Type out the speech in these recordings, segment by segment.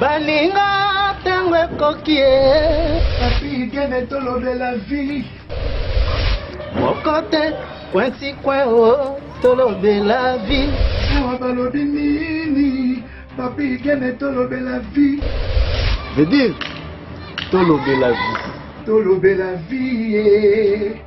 baninga ntango ekoki e papigene tolobela vili moko te kwensi kweo tolobela vi awa balobi nini? Papigene tolobela vi vedire tolobela vi tolobela vi e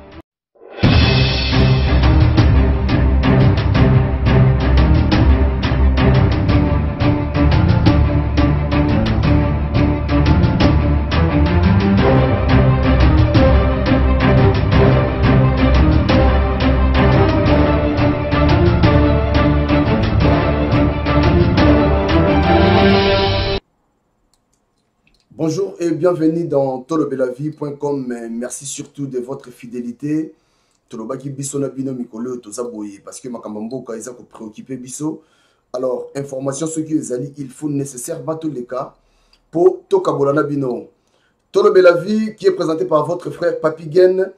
Bonjour et bienvenue dans tolobelavie.com. Merci surtout de votre fidélité. Tolobaki biso na bino mikolo toza boye parce que makambo mboka eza ko préoccuper biso. Alors information qui ezali il faut nécessairement tous les cas pour tokabola na bino. Tolobelavie qui est présenté par votre frère Papi Gen.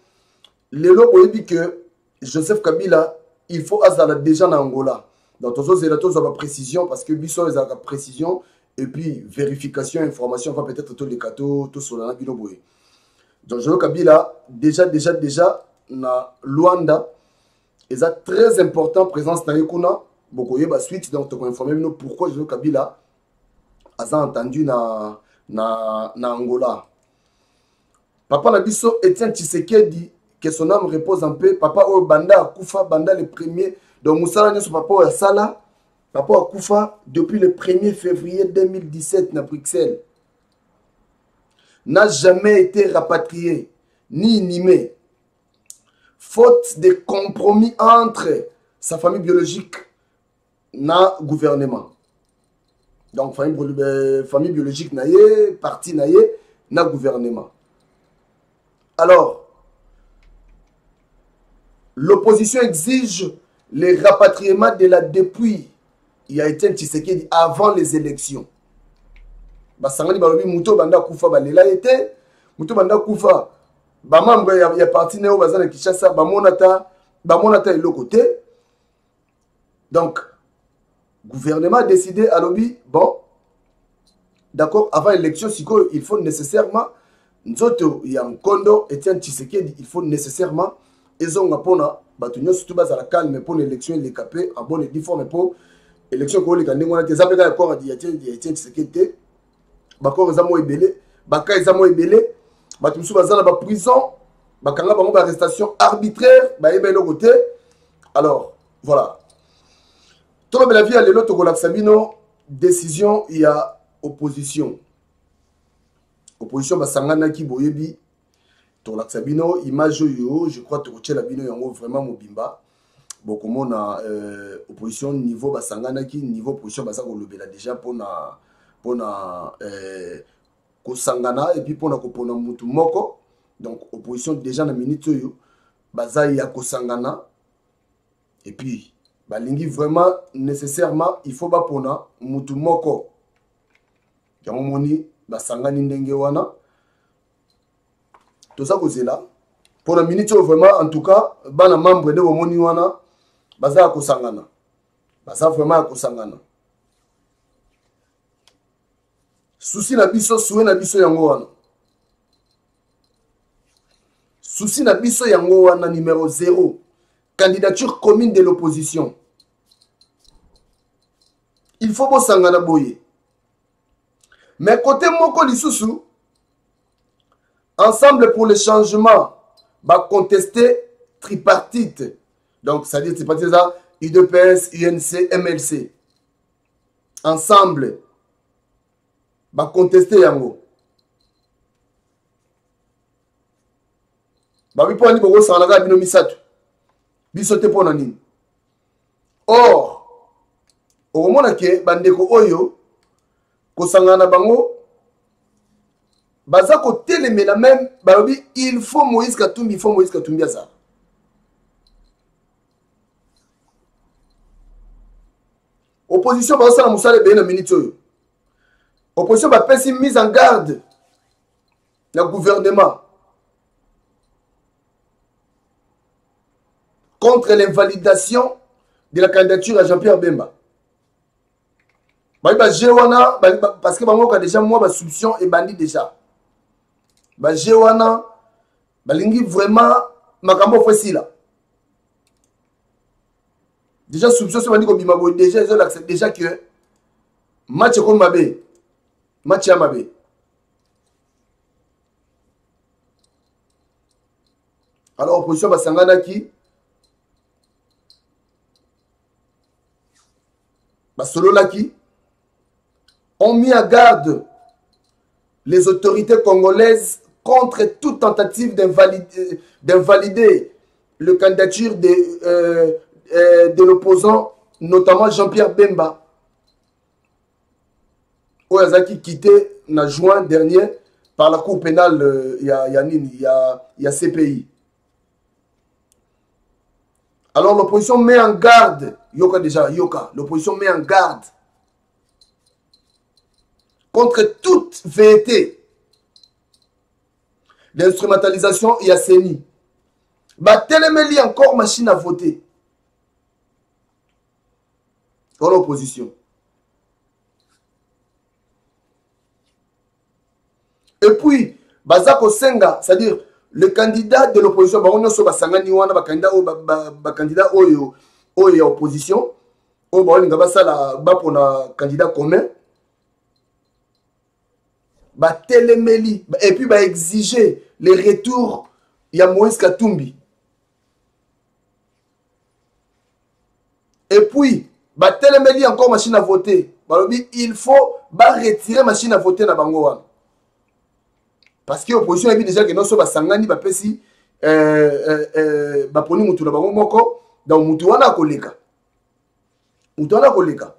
Lelo boyebi que Joseph Kabila il faut azala déjà na Angola. Donc tozo zela tozo ba précision parce que biso ezala précision et puis vérification information va peut-être tous les cadeaux tout sur la bino boye donc Joseph Kabila déjà déjà déjà na Luanda eza très important présence na kuna. Bokoye ba suite donc to informer bino pourquoi Joseph Kabila aza entendu na na na Angola. Papa na biso Etienne Tshisekedi que son âme repose en paix. Papa oyo banda akufa banda le premier. Donc musala nyonso papa oyo asala Papa Akoufa, depuis le 1er février 2017 à Bruxelles, n'a jamais été rapatrié ni inhumé, faute de compromis entre sa famille biologique et le gouvernement. Donc, famille, euh, famille biologique, naye, parti naye, na gouvernement. Alors, l'opposition exige le rapatriement de la dépouille il a été Tshisekedi avant les élections. Basangani balobi mutu banda kufa balela ye te mutu banda kufa bamambre ya, ya parti na oyo baza na kinshasa bamona ta bamona ta eloko te. Donc gouvernement a décidé alobi bon d'accord avant élection sikoyo il faut nécessairement nzoto ya nkondo etienne tshisekedi il faut nécessairement ezonga mpona bato nyonso tu bazala calme mpona élection eleka mpe en bonne et due forme mpo élection ekoleka ndenge wana te eza mpe kaka corps ya etienne tshisekedi te. Bacor eza mo ebele baka eza mo ebele. Bato mosusu baza na baprison bakanga bango baarrestation arbitraire bayeba eloko te. Alors voilà. Tolobela vi ya lelo tokolakisa bino décision ya opposition. Opposition basanganaki boyebi. Tokolakisa bino image oyo je crois tokotiela bino yango vraiment mobimba bokomona euh, opposition niveau basanganaki niveau opposition baza kolobela déjà mpona mpona euh, kosangana epuis mpona kopona mutu moko. Donc opposition déjà na minute oyo baza ya kosangana epuis balingi vraiment nécessairement il faut bapona mutu moko. Yango moni basangani ndenge wana. Toza kozela. Mpona minute oyo vraiment en tout cas bana membre nde bomoni wana baza ya kosangana. Baza vraiment ya kosangana. Susi na biso suwe na biso yango wana. Susi na biso yango wana numéro 0 candidature commune de l'opposition. Il faut bosangana boye. Mais côté moko lisusu ensemble pour le changement baconteste tripartite donc c'est-à-dire tripartite eza udps unc mlc ensemble baconteste yango. Babi mpo nini bokosangana kaka bino misato. Biso te mpo na nini. Or okomona ke bandeko oyo kosangana na bango baza kotelemela meme balobi il faut moïse katumbi il faut moïse katumbi azala opposition bazosala mosala ebele na minute oyo. Opposition bapesi mise en garde na gouvernement. Contre l'invalidation de la candidature à Jean-Pierre Bemba. parce que bango déjà mwa basolution ebandi déjà. Baje wana balingi vraiment makambo esila déjà solution so ebandi kobima boye déjà ezolakisa déjà que match ekomi mabe match ya mabe alors opposition basanganaki basololaki ont mis à garde les autorités congolaises contre toute tentative d'invalider le candidature de, euh, de l'opposant, notamment Jean-Pierre Bemba, il quitté en juin dernier par la Cour pénale, euh, il y, a, CPI. Alors l'opposition met en garde, Yoka déjà, Yoka, l'opposition met en garde contre toute vérité d'instrumentalisation ya seni batelemeli encore machine à voter dans l'opposition. Et puis baza kosenga c'est-à-dire le candidat de l'opposition nyonso basangani wana bakandidat oyo oyo opposition oyo bapona candidat commun batelemeli et puis baexige le retour ya moïse katumbi. Et puis batelemeli encore machine à voter. Balobi il faut baretirer machine à voter na bango wana. Parce que opposition yebi déjà ke nyonso basangani bapesi euh, euh, euh, baponi mutu na bango moko. Donc mutu wana akoleka. Mutu wana akoleka.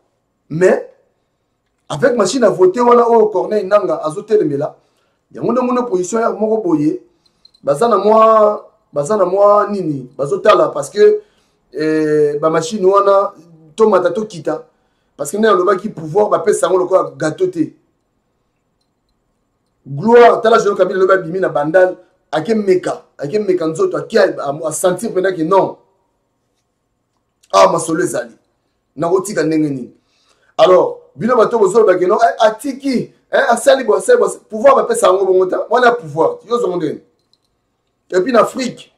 Mais avec machine à voter wana oyo corneille nanga azotelemela yango nde mona position ya moko boye baza na mwa baza na mwa nini? Bazotala parce que eh, bamashine wana tomata tokita parce que nde alobaki pouvoir bapesa yango lokola gato te. Gloire tala jeno kabila lobi abimi na bandal akemeka akemeka nzoto ake asentir mpendaki non. Awa masolo ezali nakotika ndenge nini. Alors bino bato bozolobaki no atiki asali bo asali bo pouvoir bapesa yango bongo ta wana pouvoir yozongo ndeni epuis na afrique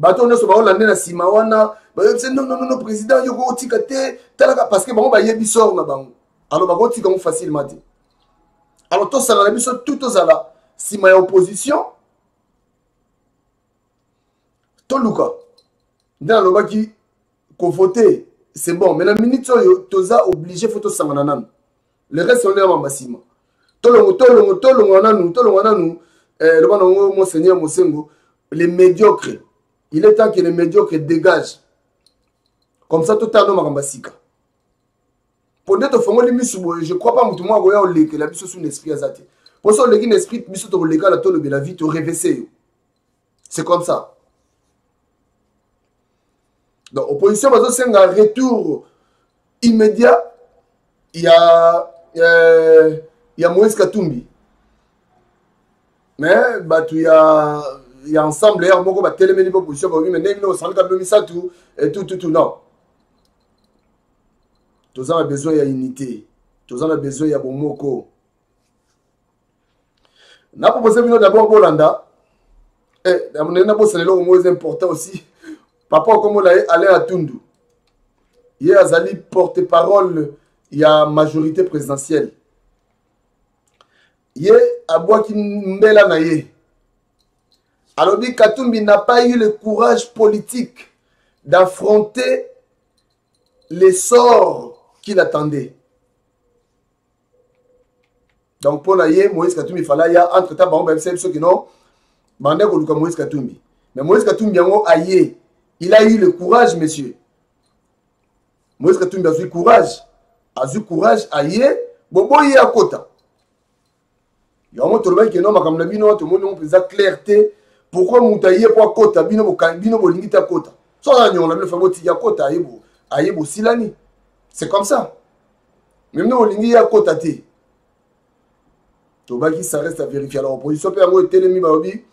bato nyonso baolande na nsima wana bayebise nonnono président yoko otika te talaka parce que bango bayebi sor na bango. Alors bakotika yango facilement te. Alors tosala na biso tout tozala nsima ya opposition. Toluka nde nalobaki kovote c'est bon mais na minute oyo toza obligé fo tosangana nanu. Le reste on eyama basima tolongo tolongo tolongo nanu tolongo nanu eh, loba nango monseigneur mosengo les médiocres il est temps que les médiocres dégagent. Comme ça totala makambo ya sika. Mpo nde tofongoli misu boye je crois pas motu moko akoya olekela biso su na esprit aza te mpo so oleki na esprit biso tokolekala tolobela vie torevese yo c'est comme ça. Donc opposition bazosenga retour immédiat. Ya euh, ya moïse katumbi. Mais bato ya ya ensemble yare moko batelemeli mpo opposition baobi me ndenge bino osangaka bino misatu etututu non. Toza na besoin ya unité toza na besoin ya bomoko. Napropose bino d'abord bolanda. Ndenge nabosana eloko moko eza important aussi. Papa okomona ye alain atundu. Ye azali porte parole ya majorité présidentielle. Ye abwaki mbela na ye alobi katumbi n'a pas eu le courage politique d'affronter les sorts qu'il attendait. Donc mpo na ye moïse katumbi fala ya entre temps bango bayebisa ye biso kino bande koluka moïse katumbi. Mais moïse katumbi yango aye il a eu le courage monsieur moïse katumbi azwi courage. Azwi courage aye boboyi akota yango tolobaki keno makambo na bino tomoni ngo mpenza clair te pourquoi moto aye mpo akota bino bino bolingi te akota so aza na nyongo na bino fa botiki akota aye bosilani c'est comme ça. Me bino bolingi ye akota te tobaki ça reste à vérifier. Alors opposition mpe yango etelemi balobi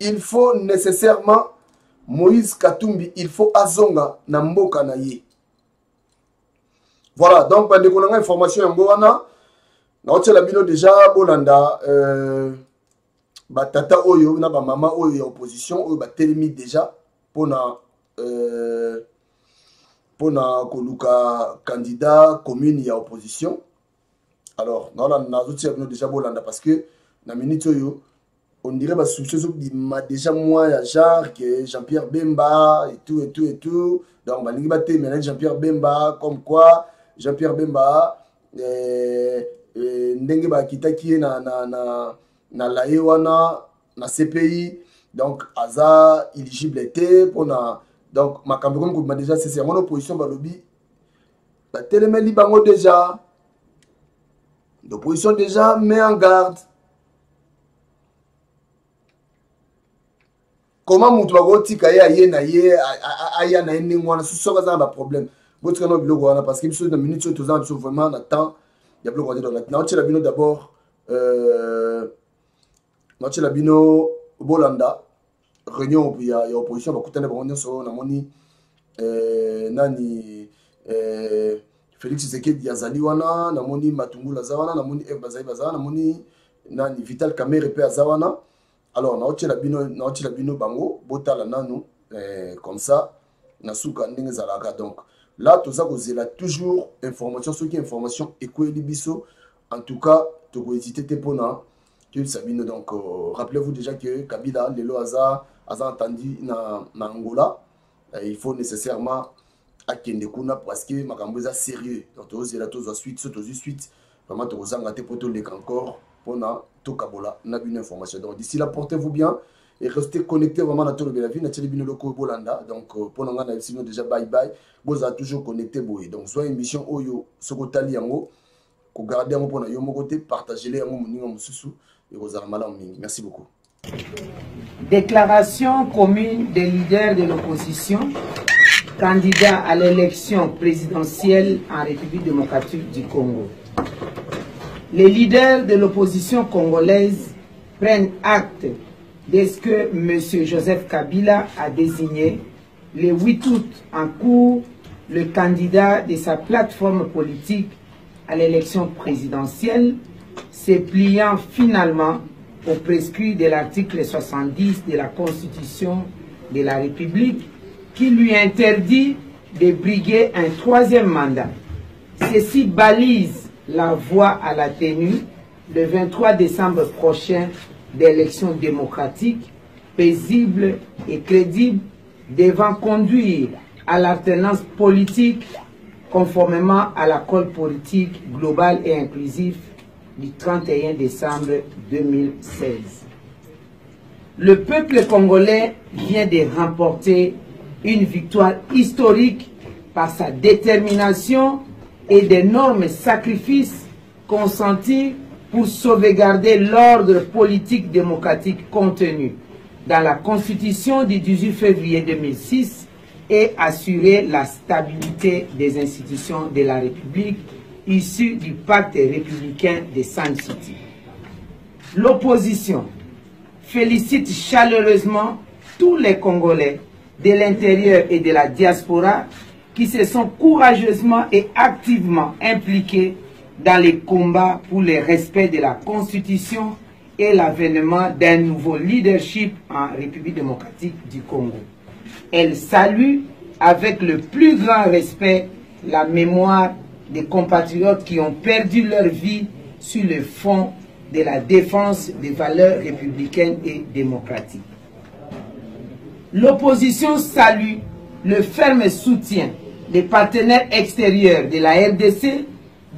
il faut nécessairement moïse katumbi il faut azonga na mboka na ye voilà donc bandeko na ngai information yango wana naotiela bino déjà bolanda euh, batata oyo na bamama oyo ya opposition oyo batelemi déjà mpona euh, mpona koluka candidat commune ya opposition. Alors nazotia bino déjà bolanda parce que na minute oyo on dirait basolution ezobima déjà mwa ya genre ke jean-pierre bemba et tout et tout et tout. Donc balingi batemela jean-pierre bemba comme quoi jean-pierre bemba eh, eh, ndenge bakitaki ye na, na, na, na laye wana na cpi donc aza éligible te mpona donc makambo ekomi kobima déjà sese. Yango na opposition balobi batelemeli bango déjà. L'opposition déjà met en garde. Comment mutu bakotika ye aye na ye aya na ye ndenge wana? Soki aza na baproblème botika na biloko wana parce que biso na minute oyo toza na biso vraiment na temps ya biloko wana donc naotiela bino d'abord naotiela bino bolanda réunion ya, ya opposition bakutani bango nyonso oyo namoni nani félix tshisekedi azali wana namoni matungulu aza wana namoni eve bazali baza wana namoni nani vital camere mpe aza wana alors naotiela bino naotiela bino bango botala nanu eh, comme ça na suka ndenge ezalaka donc là toza kozela toujours information soki information ekweli biso. En tout cas tokohésite te mpona toyebisa bino donc euh, rappelez-vous déjà que kabila lelo aza aza entendu na, na angola eh, il faut nécessairement akende kuna parce que makambo eza sérieux. Donc tozozela tozwa suite so tozwi suite vraiment tokozanga te mpo toleka encore mpona tokabola. Na bino information. Donc d'ici là portez-vous bien et restez connecté vraiment na tolobela vie natieli bino eloko oyo bolanda. Donc mpona ngai nayebisi bino déjà bye bye. Bozala toujours connecté boye. Donc zwa émission oyo soki otali yango kogarde yango mpona yo moko te partagele yango moninga mosusu. ekozala malamu mingi merci beaucoup Déclaration commune des leaders de l'opposition candidats à l'élection présidentielle en République démocratique du Congo. Les leaders de l'opposition congolaise prennent acte de ce que M. Joseph Kabila a désigné le 8 août en cours le candidat de sa plateforme politique à l'élection présidentielle, se pliant finalement au prescrit de l'article 70 de la Constitution de la République qui lui interdit de briguer un troisième mandat. Ceci balise la voie à la tenue le 23 décembre prochain d'élections démocratiques, paisibles et crédibles devant conduire à l'alternance politique conformément à l'accord politique global et inclusif du 31 décembre 2016. Le peuple congolais vient de remporter une victoire historique par sa détermination et d'énormes sacrifices consentis pour sauvegarder l'ordre politique démocratique contenu dans la Constitution du 18 février 2006 et assurer la stabilité des institutions de la République issues du pacte républicain de San City. L'opposition félicite chaleureusement tous les Congolais de l'intérieur et de la diaspora qui se sont courageusement et activement impliqués dans les combats pour le respect de la Constitution et l'avènement d'un nouveau leadership en République démocratique du Congo. Elle salue avec le plus grand respect la mémoire des compatriotes qui ont perdu leur vie sur le fond de la défense des valeurs républicaines et démocratiques. L'opposition salue le ferme soutien des partenaires extérieurs de la RDC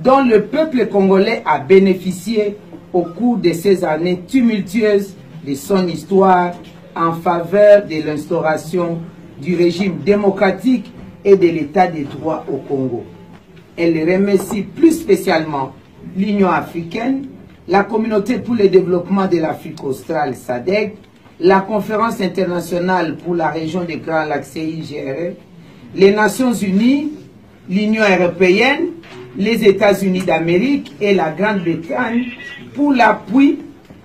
dont le peuple congolais a bénéficié au cours de ces années tumultueuses de son histoire en faveur de l'instauration du régime démocratique et de l'état des droits au Congo. Elle remercie plus spécialement l'Union africaine, la communauté pour le développement de l'Afrique australe SADC, la conférence internationale pour la région des Grands Lacs CIGRE, les Nations Unies, l'Union européenne, les États-Unis d'Amérique et la Grande-Bretagne pour l'appui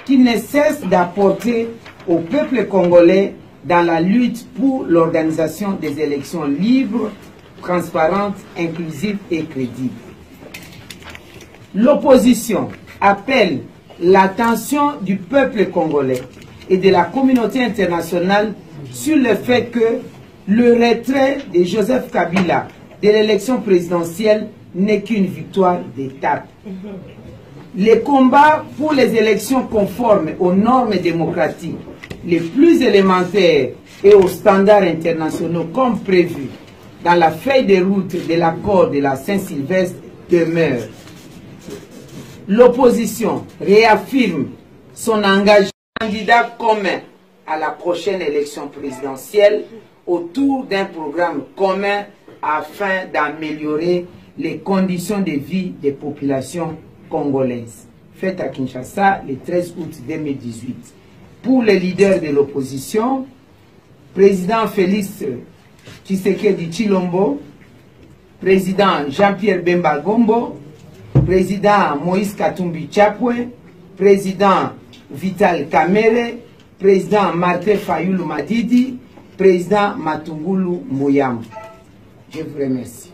qui ne cesse d'apporter au peuple congolais dans la lutte pour l'organisation des élections libres, transparentes, inclusives et crédibles. L'opposition appelle l'attention du peuple congolais et de la communauté internationale sur le fait que le retrait de Joseph Kabila de l'élection présidentielle n'est qu'une victoire d'étape. Les combats pour les élections conformes aux normes démocratiques les plus élémentaires et aux standards internationaux comme prévu dans la feuille de route de l'accord de la Saint-Sylvestre demeurent. L'opposition réaffirme son engagement candidat commun à la prochaine élection présidentielle autour d'un programme commun afin d'améliorer les conditions de vie des populations congolaises. Fait à Kinshasa le 13 août 2018. Pour les leaders de l'opposition, président Félix Tshisekedi Chilombo, président Jean-Pierre Bemba Gombo, président Moïse Katumbi Chapwe, président Vital Kamere, président Martin Fayoulou Madidi, président Matungulu Mouyam. Je vous remercie.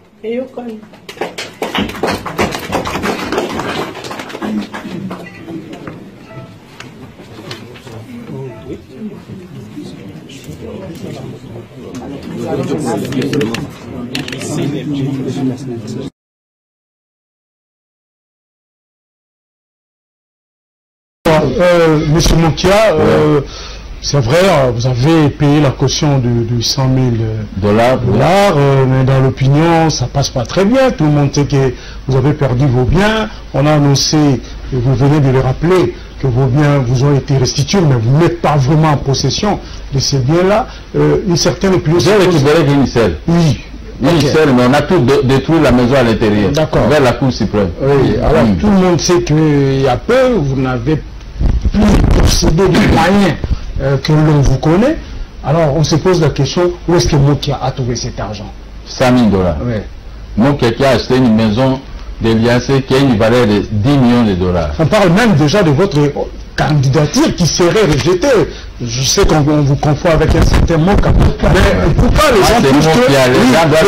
Euh, Monsieur Mokia, euh, c'est vrai, euh, vous avez payé la caution de, de 100 000 euh, Dollars. dollars, euh, mais dans l'opinion, ça passe pas très bien. Tout le monde sait que vous avez perdu vos biens. On a annoncé, et vous venez de le rappeler, que vos biens vous ont été restitués, mais vous n'êtes pas vraiment en possession de ces biens-là. Euh, une certaine opinion... J'ai récupéré une seule. Oui. Une Ok. seule, mais on a tout détruit la maison à l'intérieur. D'accord. Vers la Cour suprême. Oui, alors tout le monde sait qu'il y a peu, vous n'avez plus possédé de moyens euh, que l'on vous connaît. Alors on se pose la question, où est-ce que Mokia a trouvé cet argent? 100 000 dollars. Oui. Moi, quelqu'un a acheté une maison de l'IAC qui a une valeur de 10 millions de dollars. On parle même déjà de votre candidature qui serait rejetée. Je sais qu'on on vous confond avec un certain Moka. Mais pourquoi les Ah, gens trouvent que... les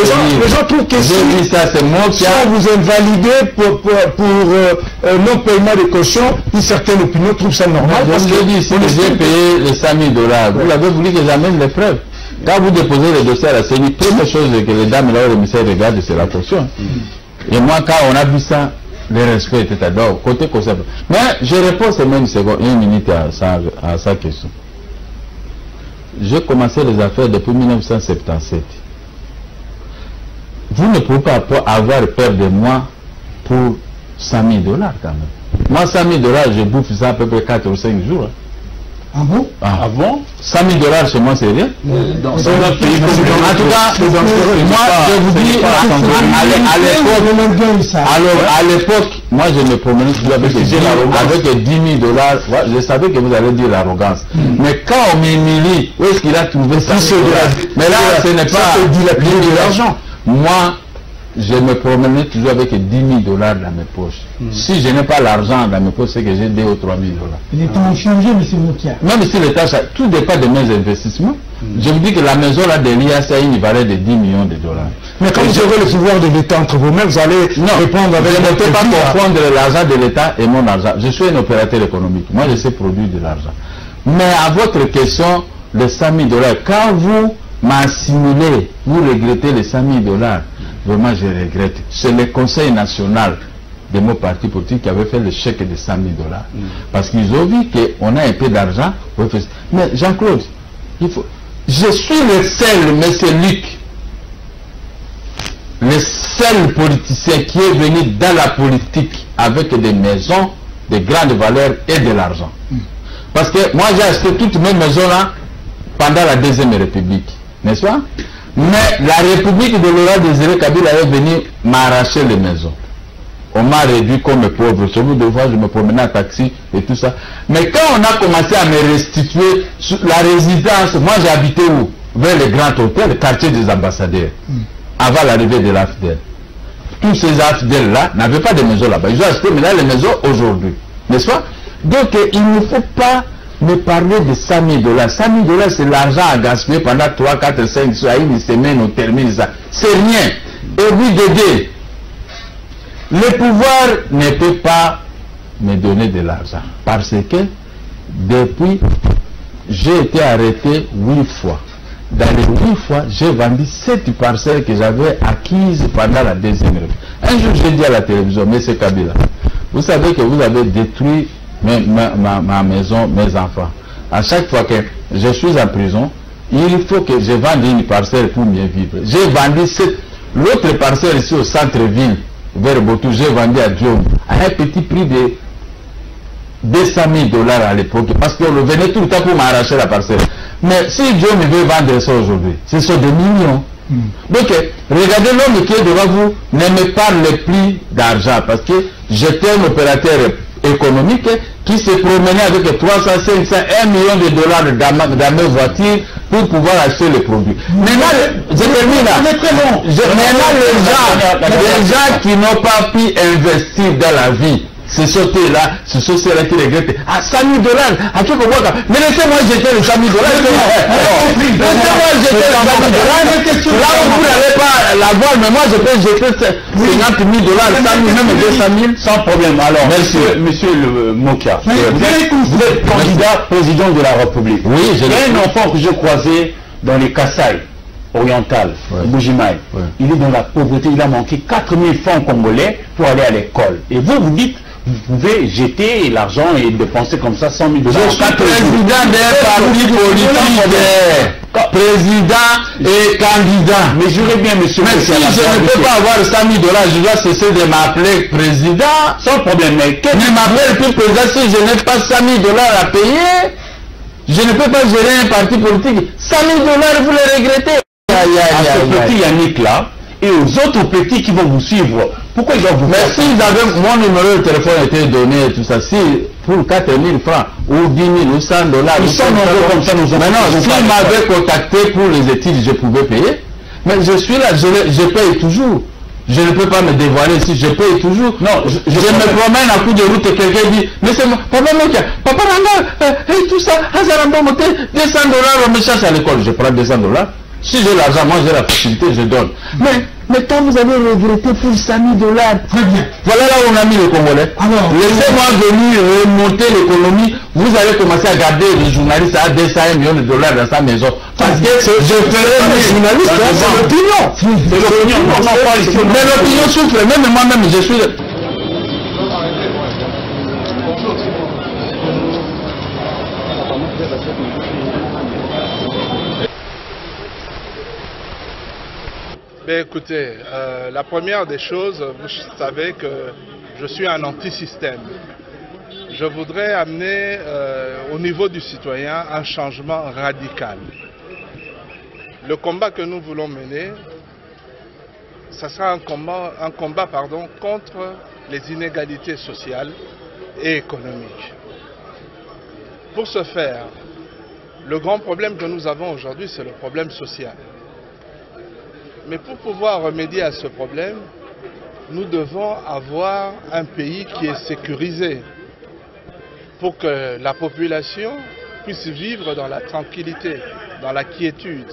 gens les, les trouvent que si, ça, si on vous invalidez pour, pour, pour, euh, euh, non-paiement de caution, une certaine opinion trouve ça normal. Je parce vous que dit, si j'ai payé les 100 000 dollars, vous l'avez voulu que j'amène les preuves. Quand vous déposez le dossier à la CENI, première chose que les dames là, le ministère regarde, c'est la caution. Et moi, quand on a vu ça, le respect était à d'or, côté conservateur. Mais je réponds seulement une une minute à sa, à question. J'ai commencé les affaires depuis 1977. Vous ne pouvez pas avoir peur de moi pour 100 000 dollars quand même. Moi, 100 000 dollars, je bouffe ça à peu près 4 ou 5 jours. hein. Ah bon Ah, bon 100 000 dollars chez moi, c'est rien. dans En tout cas, moi, je vous dis, à- l'époque, alors à l'époque, moi je me promenais toujours avec, 10 avec 10 000 dollars. Je savais que vous allez dire l'arrogance. Mais quand on m'humilie, où est-ce qu'il a trouvé ça? Mais là, ce n'est pas de l'argent. Moi, je me promenais toujours avec 10 000 dollars dans mes poches. Si je n'ai pas l'argent dans mes poches, c'est que j'ai 2 ou 3 000 dollars. Les temps ont changé, M. Mokia. Même si l'État, ça- tout dépend de mes investissements. Je vous dis que la maison là de l'IAC a une valeur de 10 millions de dollars. Mais quand vous aurez le pouvoir de l'État entre vos mains, vous allez Non, répondre avec je ne peux pas confondre l'argent de l'État et mon argent. Je suis un opérateur économique. Moi, je sais produire de l'argent. Mais à votre question, les 100 000 dollars, quand vous m'assimilez, vous regrettez les 100 000 dollars, vraiment je regrette. C'est le Conseil national de mon parti politique qui avait fait le chèque de 100 000 dollars. Parce qu'ils ont vu qu'on a un peu d'argent. Mais Jean-Claude, il faut... je suis le seul, monsieur Luc, le seul politicien qui est venu dans la politique avec des maisons de grande valeur et de l'argent. Parce que moi j'ai acheté toutes mes maisons là pendant la deuxième république, n'est-ce pas? Mais la république de Laurent Désiré Kabila est venue m'arracher les maisons. On m'a réduit comme pauvre. Sur deux fois, je me promenais en taxi et tout ça. Mais quand on a commencé à me restituer la résidence, moi j'habitais où? Vers le grand hôtel, le quartier des ambassadeurs avant l'arrivée de l'AFDEL. Tous ces AFDEL-là n'avaient pas de maison là-bas. Ils ont acheté maintenant les maisons aujourd'hui. N'est-ce pas? Donc il ne faut pas me parler de 100 000 dollars. 100 000 dollars, c'est l'argent à gaspiller pendant 3, 4, 5, à une semaine, on termine ça. C'est rien. Et puis Dédé, le pouvoir ne peut pas me donner de l'argent. Parce que depuis, j'ai été arrêté huit fois. Dans les huit fois, j'ai vendu sept parcelles que j'avais acquises pendant la deuxième république. Un jour, j'ai dit à la télévision, M. Kabila, vous savez que vous avez détruit ma, ma- ma- ma maison, mes enfants. À chaque fois que je suis en prison, il faut que je vende une parcelle pour mieux vivre. J'ai vendu. L'autre parcelle ici au centre-ville, vers Botou, j'ai vendu à Diom à un petit prix de 200 000 dollars à l'époque parce qu'on venait tout le temps pour m'arracher la parcelle. Mais si Dieu me veut vendre ça aujourd'hui, ce sont des millions. Donc, euh, regardez l'homme qui est devant vous, ne me parle plus d'argent parce que j'étais un opérateur économique qui se promenait avec 300, 500, 1 million de dollars dans, mes voitures pour pouvoir acheter les produits. Maintenant, je termine là. Je- maintenant, les gens, les gens qui n'ont pas pu investir dans la vie, sont là, ceux-là qui regrettent. Ah, 100 000 dollars, à le monde. Mais laissez-moi jeter les 100 000 dollars. Laissez-moi jeter les 100 000 dollars. Là où vous n'allez pas l'avoir, mais moi je peux jeter 50 000 dollars, 100 000, même 200 000. Sans problème. Alors, Merci. monsieur, le Moka, euh, vous, vous êtes, candidat président de la République. Oui, l'ai. un enfant que j'ai croisé dans les Kassai Ouais. Bujimaï. Ouais. Il est dans la pauvreté, il a manqué 4000 francs congolais pour aller à l'école. Et vous, vous dites, vous pouvez jeter l'argent et dépenser comme ça 100 000 dollars. Je suis président d'un parti politique. Président et candidat. Mesurez bien, monsieur. Mais si je ne peux pas avoir 100 000 dollars, je dois cesser de m'appeler président. Sans problème, mais quel Ne m'appelle plus président si je n'ai pas 100 000 dollars à payer. Je ne peux pas gérer un parti politique. 100 000 dollars, vous les regrettez. À ce petit Yannick là et aux autres petits qui vont vous suivre. Pourquoi ils doivent vous Mais s'ils avaient, mon numéro de téléphone était donné et tout ça, si pour 4 000 francs ou 10 000 ou 100 dollars, Ils sont 100 nombreux dollars, comme ça, nous avons- avons s'ils m'avaient contacté pour les études, je pouvais payer. Mais je suis là, je, je paye toujours. Je ne peux pas me dévoiler si je paye toujours. Non, je- je, je me promène à coup de route et quelqu'un dit, mais c'est moi, papa Mokia, papa Ranga, euh, et tout ça, Hazaramba Moté, 200 dollars, on me cherche à l'école. Je prends 200 dollars. Si j'ai l'argent, moi j'ai la facilité, je donne. Mais, mais quand vous avez regretté pour 100 000 dollars, voilà là où on a mis les Congolais. Laissez-moi venir remonter l'économie. Vous allez commencer à garder les journalistes à 200 millions de dollars dans sa maison. Parce que je ferai mes journalistes, hein, c'est l'opinion. C'est l'opinion. Mais l'opinion souffre, même moi-même, je suis... Ben, écoutez, euh, la première des choses, vous savez que je suis un anti-système. Je voudrais amener euh, au niveau du citoyen un changement radical. Le combat que nous voulons mener, ça sera un combat, contre les inégalités sociales et économiques. Pour ce faire, le grand problème que nous avons aujourd'hui, c'est le problème social. Mais pour pouvoir remédier à ce problème, nous devons avoir un pays qui est sécurisé pour que la population puisse vivre dans la tranquillité, dans la quiétude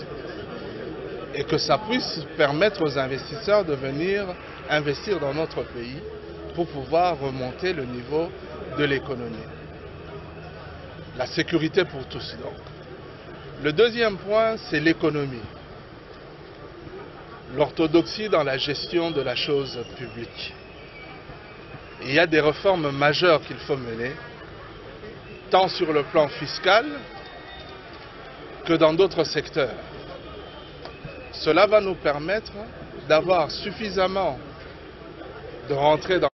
et que ça puisse permettre aux investisseurs de venir investir dans notre pays pour pouvoir remonter le niveau de l'économie. La sécurité pour tous donc. Le deuxième point, c'est l'économie l'orthodoxie dans la gestion de la chose publique. Il y a des réformes majeures qu'il faut mener, tant sur le plan fiscal que dans d'autres secteurs. Cela va nous permettre d'avoir suffisamment de rentrer dans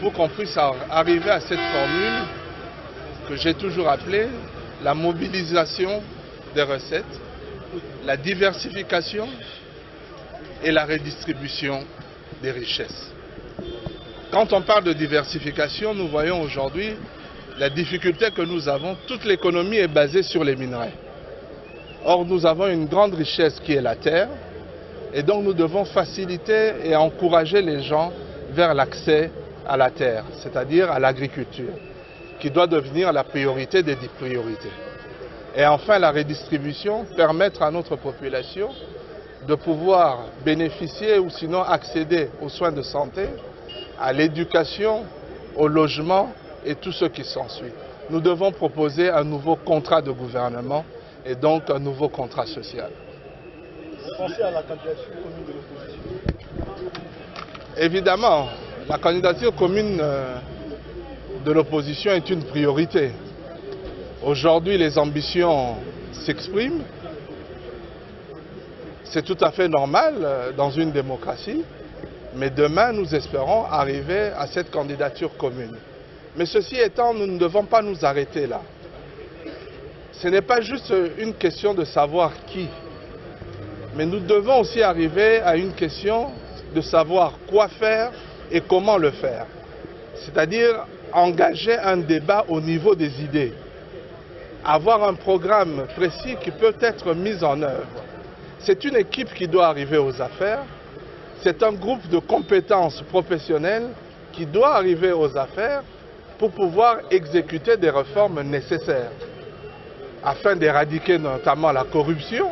pour qu'on puisse arriver à cette formule que j'ai toujours appelée la mobilisation des recettes la diversification et la redistribution des richesses. Quand on parle de diversification, nous voyons aujourd'hui la difficulté que nous avons. Toute l'économie est basée sur les minerais. Or, nous avons une grande richesse qui est la terre, et donc nous devons faciliter et encourager les gens vers l'accès à la terre, c'est-à-dire à, l'agriculture, qui doit devenir la priorité des dix priorités. Et enfin, la redistribution, permettre à notre population de pouvoir bénéficier ou sinon accéder aux soins de santé, à l'éducation, au logement et tout ce qui s'ensuit. Nous devons proposer un nouveau contrat de gouvernement et donc un nouveau contrat social. Vous pensez à la candidature commune de l'opposition? Évidemment, la candidature commune euh, de l'opposition est une priorité. Aujourd'hui, les ambitions s'expriment. C'est tout à fait normal euh, dans une démocratie. Mais demain, nous espérons arriver à cette candidature commune. Mais ceci étant, nous ne devons pas nous arrêter là. Ce n'est pas juste une question de savoir qui, mais nous devons aussi arriver à une question de savoir quoi faire et comment le faire. C'est-à-dire engager un débat au niveau des idées, avoir un programme précis qui peut être mis en œuvre. C'est une équipe qui doit arriver aux affaires, c'est un groupe de compétences professionnelles qui doit arriver aux affaires pour pouvoir exécuter des réformes nécessaires afin d'éradiquer notamment la corruption,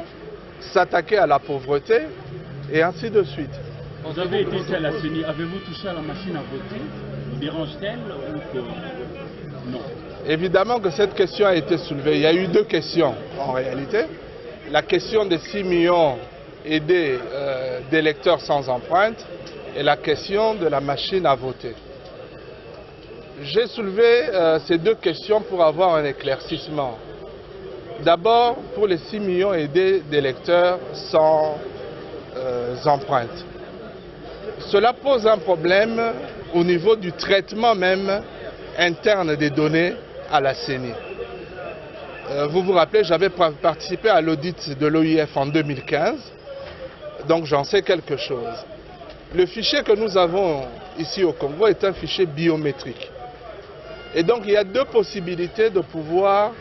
s'attaquer à la pauvreté et ainsi de suite. Vous avez été à avez-vous touché à la machine à voter? Dérange-t-elle. Non? Évidemment que cette question a été soulevée. Il y a eu deux questions en réalité. La question des 6 millions aidés euh, d'électeurs sans empreinte et la question de la machine à voter. J'ai soulevé euh, ces deux questions pour avoir un éclaircissement. D'abord, pour les 6 millions aidés d'électeurs sans euh, empreinte. Cela pose un problème au niveau du traitement même interne des données à la CENI. Euh, vous vous rappelez, j'avais participé à l'audit de l'OIF en 2015, donc j'en sais quelque chose. Le fichier que nous avons ici au Congo est un fichier biométrique. Et donc il y a deux possibilités de pouvoir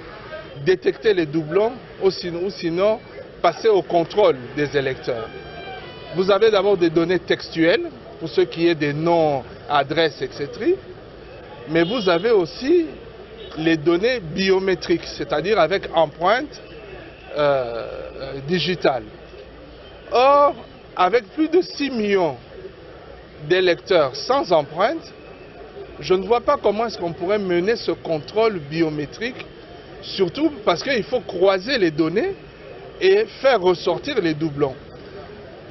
détecter les doublons ou sinon, ou sinon passer au contrôle des électeurs. Vous avez d'abord des données textuelles, pour ce qui est des noms, adresses, etc. Mais vous avez aussi les données biométriques, c'est-à-dire avec empreinte euh, euh, digitale. Or, avec plus de 6 millions d'électeurs sans empreinte, je ne vois pas comment est-ce qu'on pourrait mener ce contrôle biométrique, surtout parce qu'il faut croiser les données et faire ressortir les doublons.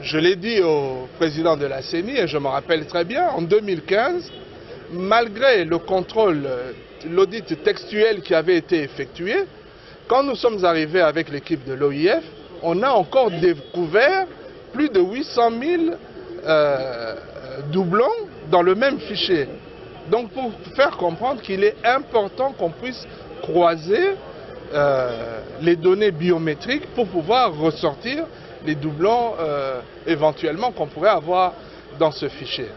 Je l'ai dit au président de la CENI et je me rappelle très bien, en 2015, malgré le contrôle, l'audit textuel qui avait été effectué, quand nous sommes arrivés avec l'équipe de l'OIF, on a encore découvert plus de 800 000 euh, doublons dans le même fichier. Donc pour faire comprendre qu'il est important qu'on puisse croiser euh, les données biométriques pour pouvoir ressortir les doublons euh, éventuellement qu'on pourrait avoir dans ce fichier.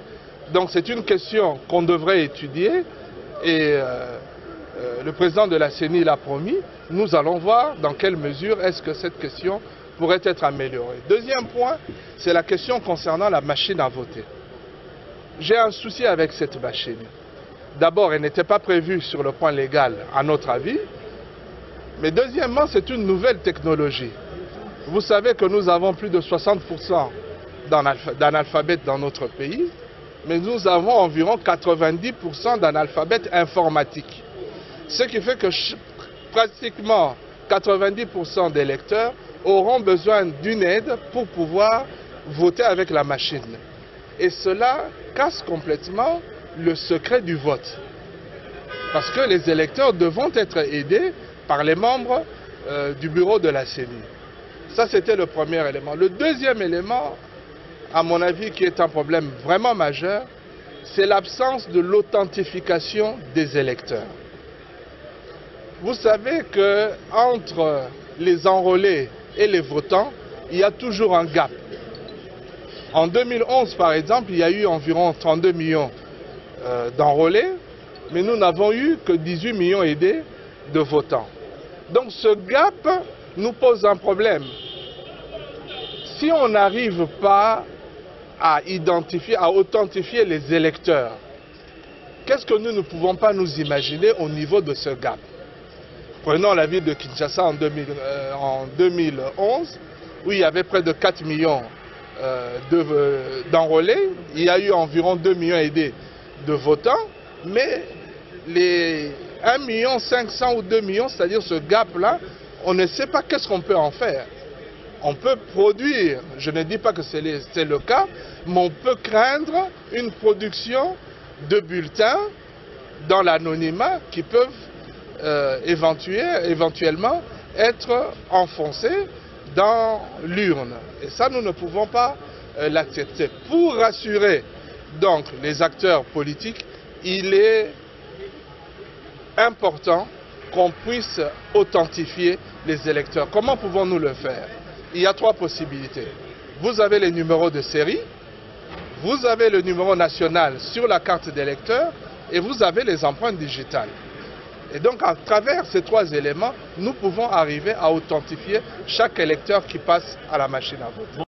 Donc c'est une question qu'on devrait étudier et euh, euh, le président de la CENI l'a promis. Nous allons voir dans quelle mesure est-ce que cette question pourrait être améliorée. Deuxième point, c'est la question concernant la machine à voter. J'ai un souci avec cette machine. D'abord, elle n'était pas prévue sur le point légal, à notre avis. Mais deuxièmement, c'est une nouvelle technologie. Vous savez que nous avons plus de 60% d'analphabètes dans notre pays, mais nous avons environ 90% d'analphabètes informatiques. Ce qui fait que pratiquement 90% des lecteurs auront besoin d'une aide pour pouvoir voter avec la machine. Et cela casse complètement le secret du vote. Parce que les électeurs devront être aidés par les membres euh, du bureau de la CENI. Ça, c'était le premier élément. Le deuxième élément, à mon avis, qui est un problème vraiment majeur, c'est l'absence de l'authentification des électeurs. Vous savez que entre les enrôlés et les votants, il y a toujours un gap. En 2011, par exemple, il y a eu environ 32 millions euh, d'enrôlés, mais nous n'avons eu que 18 millions aidés de votants. Donc ce gap nous pose un problème. Si on n'arrive pas à identifier, à authentifier les électeurs, qu'est-ce que nous ne pouvons pas nous imaginer au niveau de ce gap? Prenons la ville de Kinshasa en, 2000, euh, 2011, où il y avait près de 4 millions euh, de- d'enrôlés. il y a eu environ 2 millions demi de votants, mais les 1 million 500 ou 2 millions, c'est-à-dire ce gap-là, on ne sait pas qu'est-ce qu'on peut en faire. On peut produire, je ne dis pas que c'est le cas, mais on peut craindre une production de bulletins dans l'anonymat qui peuvent euh, éventuellement être enfoncés dans l'urne. Et ça, nous ne pouvons pas euh, l'accepter. Pour rassurer donc les acteurs politiques, il est important qu'on puisse authentifier les électeurs. Comment pouvons-nous le faire? Il y a trois possibilités. Vous avez les numéros de série, vous avez le numéro national sur la carte d'électeur et vous avez les empreintes digitales. Et donc, à travers ces trois éléments, nous pouvons arriver à authentifier chaque électeur qui passe à la machine à voter.